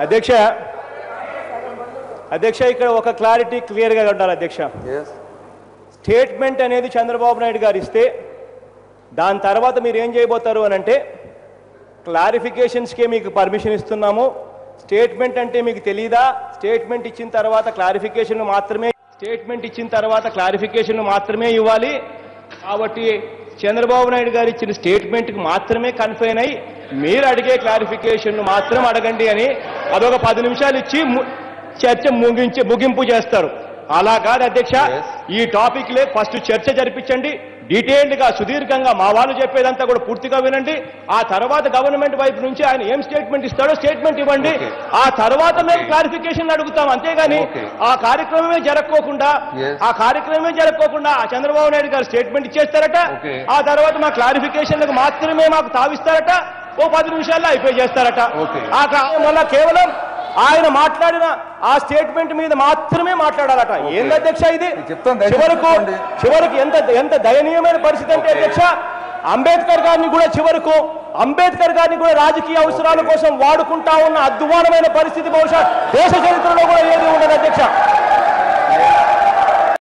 అధ్యక్ష అధ్యక్ష ఇక్కడ ఒక క్లారిటీ క్లియర్గా ఉండాలి అధ్యక్ష. స్టేట్మెంట్ అనేది చంద్రబాబు నాయుడు గారు ఇస్తే దాని తర్వాత మీరు ఏం చేయబోతారు అని అంటే క్లారిఫికేషన్స్కే మీకు పర్మిషన్ ఇస్తున్నాము. స్టేట్మెంట్ అంటే మీకు తెలీదా? స్టేట్మెంట్ ఇచ్చిన తర్వాత క్లారిఫికేషన్ మాత్రమే స్టేట్మెంట్ ఇచ్చిన తర్వాత క్లారిఫికేషన్ మాత్రమే ఇవ్వాలి. కాబట్టి చంద్రబాబు నాయుడు గారు ఇచ్చిన స్టేట్మెంట్కి మాత్రమే కన్ఫైన్ అయ్యి మీరు అడిగే క్లారిఫికేషన్ మాత్రం అడగండి అని అదొక పది నిమిషాలు ఇచ్చి చర్చ ముగించి ముగింపు చేస్తారు. అలా కాదు అధ్యక్ష. ఈ టాపిక్ లే ఫస్ట్ చర్చ జరిపించండి. డీటెయిల్డ్గా సుదీర్ఘంగా మా వాళ్ళు చెప్పేదంతా కూడా పూర్తిగా వినండి. ఆ తర్వాత గవర్నమెంట్ వైపు నుంచి ఆయన ఏం స్టేట్మెంట్ ఇస్తాడో స్టేట్మెంట్ ఇవ్వండి. ఆ తర్వాత మేము క్లారిఫికేషన్ అడుగుతాం. అంతేగాని. ఆ కార్యక్రమమే జరగకోకుండా. ఆ కార్యక్రమమే జరగకోకుండా ఆ చంద్రబాబు నాయుడు గారు స్టేట్మెంట్ ఇచ్చేస్తారట. ఆ తర్వాత మా క్లారిఫికేషన్లకు మాత్రమే మాకు తావిస్తారట. ఓ పది నిమిషాల్లో అయిపోయి చేస్తారట. ఆ కారణం వల్ల కేవలం ఆయన మాట్లాడిన ఆ స్టేట్మెంట్ మీద మాత్రమే మాట్లాడాలట ఏంది అధ్యక్ష ఇది చివరకు. చివరికి ఎంత ఎంత దయనీయమైన పరిస్థితి అంటే. అధ్యక్ష అంబేద్కర్ గారిని కూడా చివరకు అంబేద్కర్ గారిని కూడా రాజకీయ అవసరాల కోసం వాడుకుంటా ఉన్న అద్వానమైన పరిస్థితి బహుశా దేశ చరిత్రలో కూడా ఏది ఉండదు అధ్యక్ష